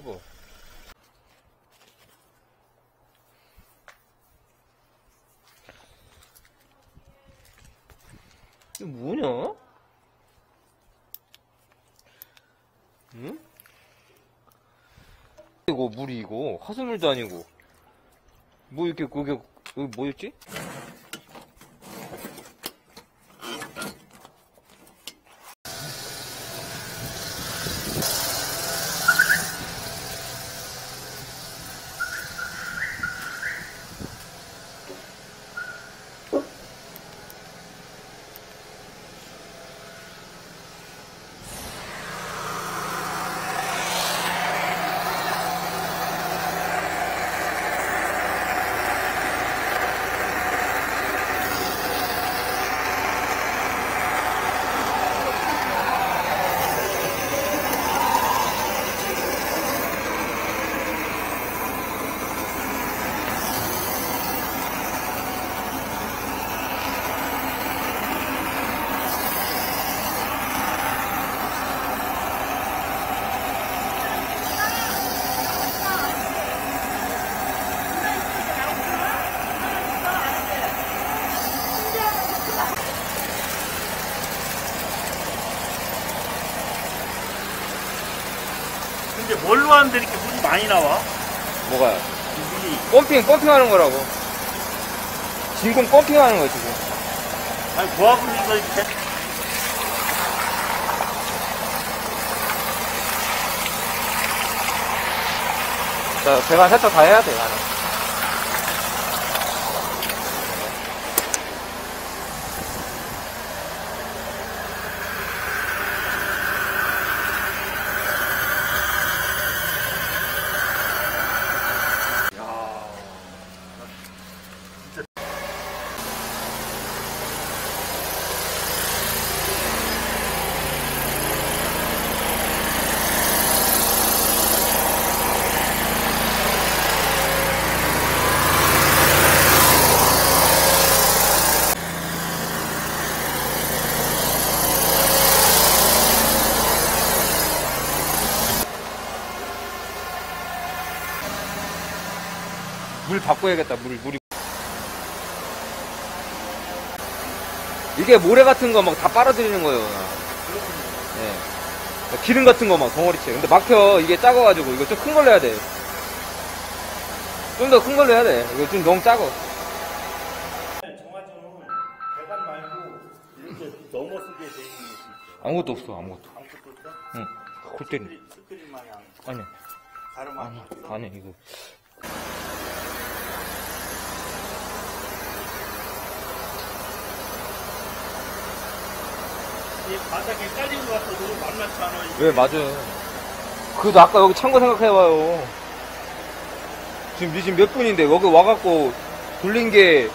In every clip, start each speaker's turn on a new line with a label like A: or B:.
A: 씹어. 이게 뭐냐? 응? 이거 물이 이거 화수물도 아니고 뭐 이렇게 그게 뭐였지?
B: 근데 뭘로 하는데 이렇게 물이 많이 나와?
A: 뭐가요?
B: 이 물이.
A: 펌핑 펌핑하는 거라고 진공 펌핑하는 거야 지금
B: 아니, 고압을 이거 이렇게.
A: 자 배관 세터 다 해야 돼 나는 물 바꿔야겠다 물 물이. 이게 모래 같은 거 막 다 빨아들이는 거예요. 예. 기름 같은 거 막 덩어리째 근데 막혀. 이게 작아가지고 이거 좀 큰 걸로 해야 돼 좀 더 큰 걸로 해야 돼. 이거 좀 너무 작아.
B: 돼.
A: 아무것도 없어 아무것도.
B: 아무것도 없어?
A: 응골 때리
B: 스크린, 마냥.
A: 아니
B: 거 없어?
A: 아니야 이거
B: 이 바닥에 깔린 것 같아도 만만치 않아. 이게.
A: 왜 맞아요 그래도 아까 여기 찬 거 생각해봐요 지금 지금 몇 분인데 여기 와갖고 돌린 게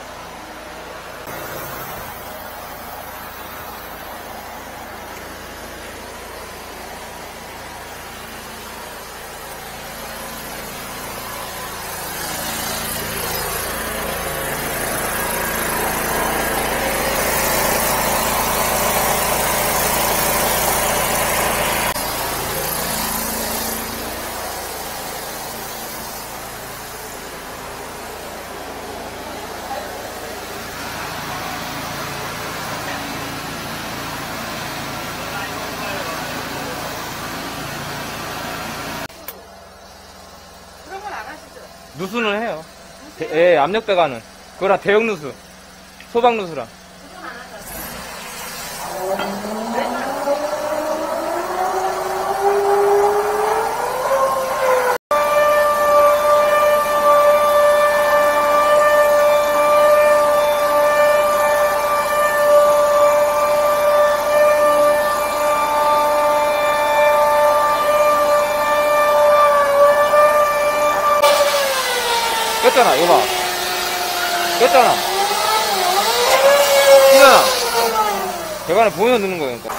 A: 누수는 해요. 대- 예 압력 배관은 그거랑 대형 누수 소방 누수랑 꼈잖아 이거 봐. 꼈잖아. 이잖아 배관을 보면서 넣는 거예요 그러니까.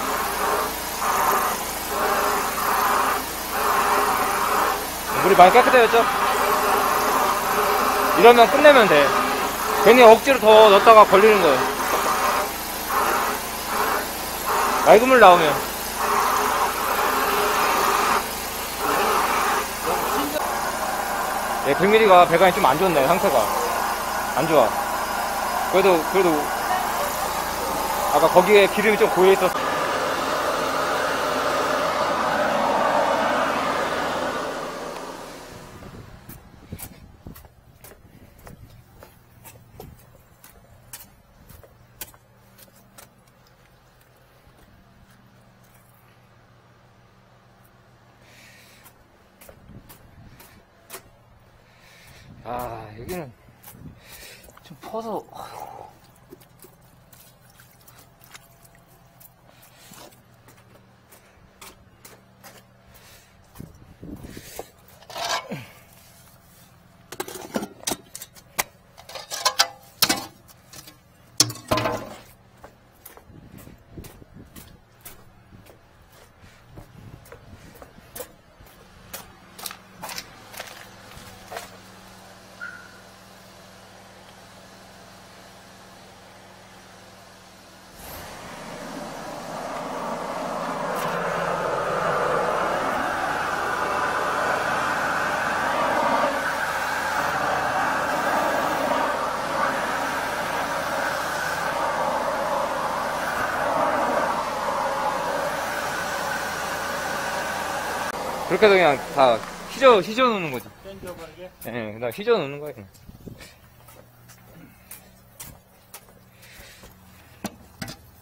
A: 물이 많이 깨끗해졌죠? 이러면 끝내면 돼. 괜히 억지로 더 넣었다가 걸리는 거예요. 맑은 물 나오면 예, 100mm가 배관이 좀 안 좋네, 상태가. 안 좋아. 그래도, 그래도, 아까 거기에 기름이 좀 고여있었어. 아, 여기는 좀 퍼서. 그렇게 해서 그냥 다 휘저, 휘저 놓는 거지.
B: 땡겨가게.
A: 예, 그냥 휘저 놓는 거야, 그냥.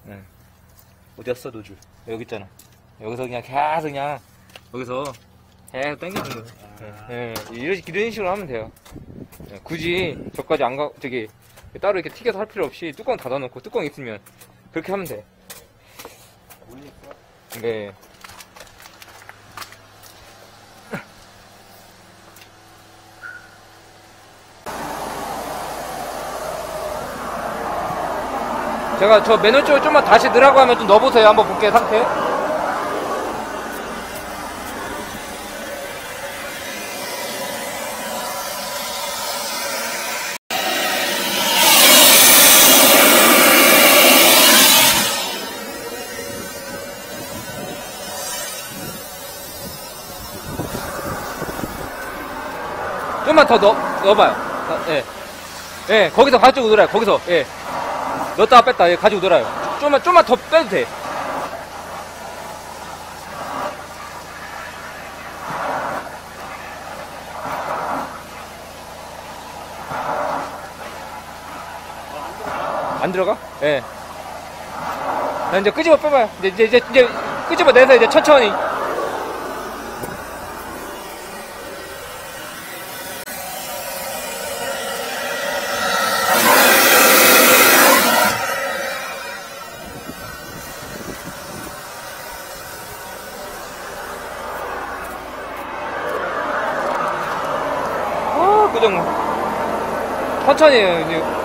A: 예. 어디 갔어, 노즐? 여기 있잖아. 여기서 그냥 계속 그냥, 여기서 계속 당겨주는 거야. 예, 예. 이런, 이런 식으로 하면 돼요. 예, 굳이 저까지 안 가, 저기, 따로 이렇게 튀겨서 할 필요 없이 뚜껑 닫아놓고 뚜껑 있으면 그렇게 하면 돼.
B: 보니까
A: 네. 제가 저 매너 쪽을 좀만 다시 넣으라고 하면 좀 넣어보세요. 한번 볼게요, 상태. 좀만 더 넣어, 넣어봐요. 어, 예. 예, 거기서 가지고 놀아요. 거기서, 예. 넣었다가 뺐다, 예, 가지고 놀아요. 좀만, 좀만 더 빼도 돼. 안 들어가? 예. 자, 이제 끄집어 빼봐요. 이제, 이제, 이제 끄집어 내서 이제 천천히. 아, 그 정도. 해요, 이제.